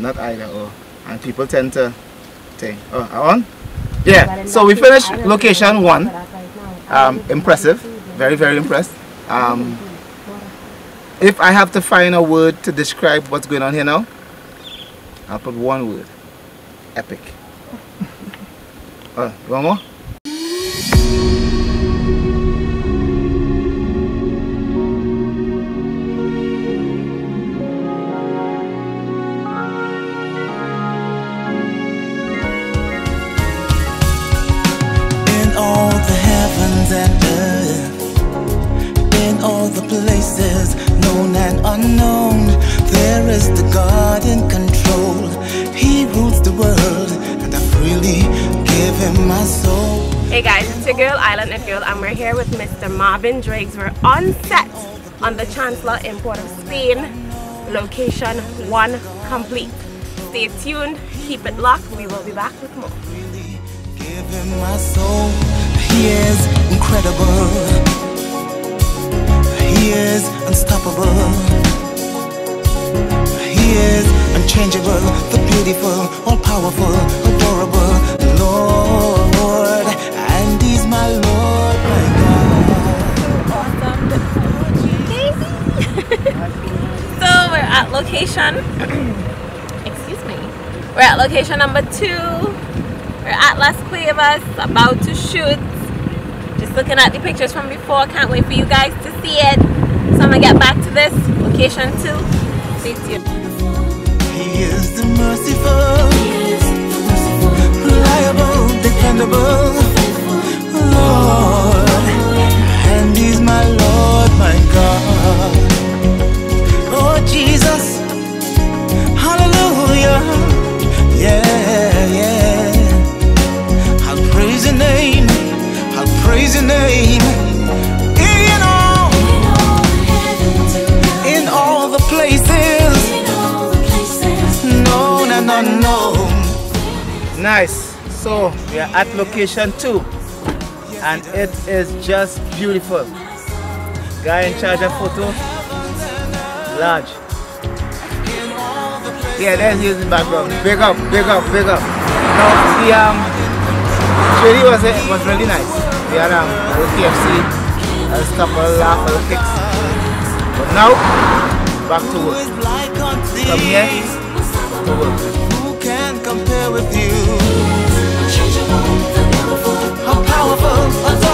not either or. And people tend to think, oh, on? Yeah, so we finished location one. Um, impressive, very, very impressed. Um, if I have to find a word to describe what's going on here now, I'll put one word. Epic. uh, one more? We're here with Mr. Marvin Driggs. We're on set on the Chancellor in Port of Spain. Location one complete. Stay tuned, keep it locked. We will be back with more. Give him my soul. He is incredible. He is unstoppable. He is unchangeable, the beautiful, all powerful, adorable Lord. And He's my Lord. My God. Awesome. So we're at location excuse me we're at location number two we're at Las Cuevas about to shoot just looking at the pictures from before can't wait for you guys to see it so I'm gonna get back to this location two he is the merciful reliable dependable Lord and he's my Lord my God oh, Jesus. Hallelujah. Yeah, yeah. I'll praise name. I'll praise your name. Nice. So we are at location two, and it is just beautiful. Guy in charge of photo large. Yeah, there's his background. Big up, big up, big up. Now, the um, really was, it was really nice. We had um, KFC, a couple laugh, a kicks. But now, back to work. From here to work. Who can compare with you? How powerful,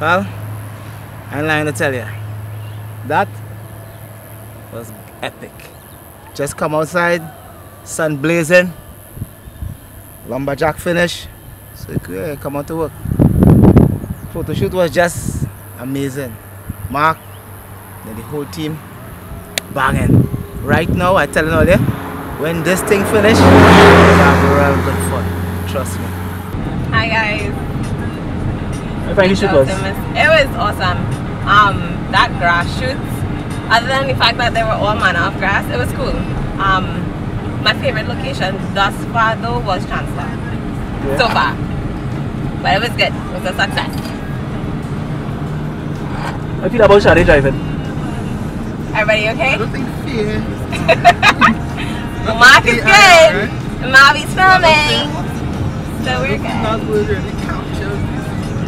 Well, I'm lying to tell you that was epic. Just come outside, sun blazing, lumberjack finish. So yeah, uh, come out to work. Photo shoot was just amazing. Mark, and the whole team banging. Right now, I tell you all when this thing finish, we'll have real good fun. Trust me. Hi. I find shoot was. It was awesome. Um, that grass shoot other than the fact that they were all manner of grass, it was cool. Um, my favorite location thus far though was Chancellor. Yeah. So far. But it was good. It was a success. I feel about Shadi driving. Everybody okay? I don't think fear. Mark is good. Mavi's filming. So we're good.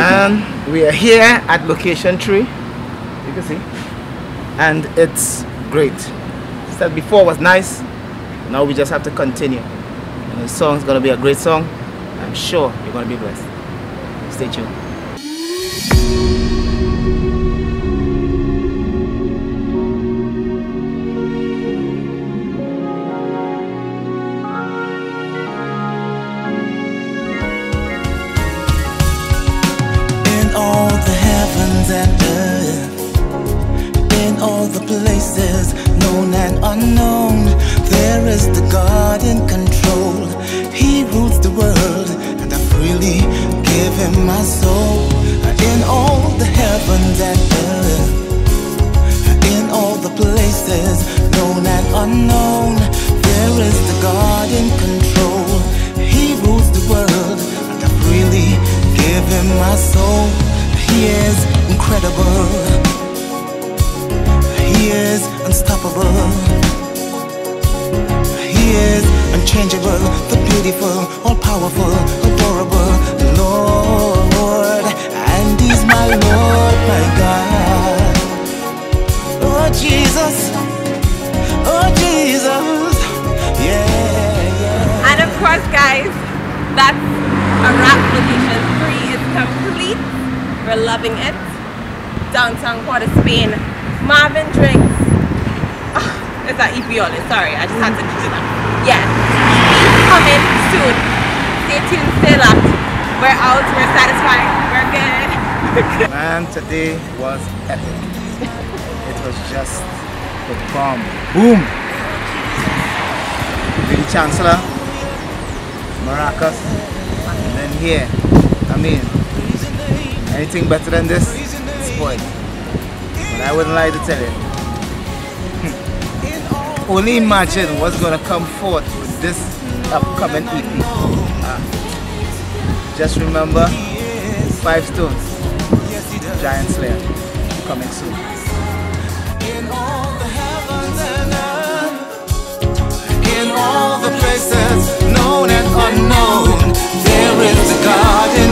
And we are here at location three. You can see. And it's great. Said before was nice. Now we just have to continue. And the song's gonna be a great song. I'm sure you're gonna be blessed. Stay tuned. the places known and unknown. There is the God in control. He rules the world, and I freely give him my soul. In all the heavens and earth, in all the places known and unknown, there is the God in control. He rules the world, and I freely give him my soul. He is incredible. He is unstoppable. He is unchangeable, the beautiful, all powerful, adorable Lord. And He's my Lord, my God. Oh, Jesus. Oh, Jesus. Yeah, yeah. And of course, guys, that's a wrap. Location 3 is complete. We're loving it. Downtown Port of Spain. Marvin Driggs. Oh, it's at Ibiole. Sorry, I just had to do that. Yes, coming soon. Stay tuned, stay locked. We're out, we're satisfied, we're good. Man, today was epic. it was just the bomb. Boom! Lady Chancellor, Maracas, and then here. I mean, anything better than this? Spoiled. I wouldn't lie to tell you. Only imagine what's gonna come forth with this upcoming EP. Uh, just remember, Five Stones, Giant Slayer, coming soon. In all the heavens and earth, in all the places known and unknown, there is garden.